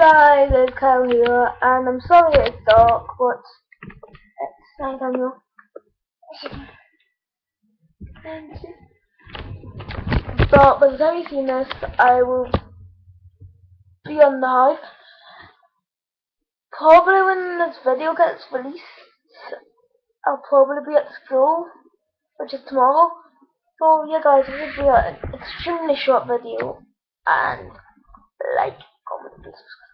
Hi guys, it's Kyle here, and I'm sorry it's dark, but it's night time now. But by the time you see this, I will be on the hive. Probably when this video gets released, I'll probably be at school, which is tomorrow. So yeah guys, this will be an extremely short video, and like, comment, and subscribe.